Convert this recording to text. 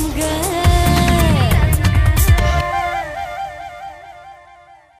勇敢。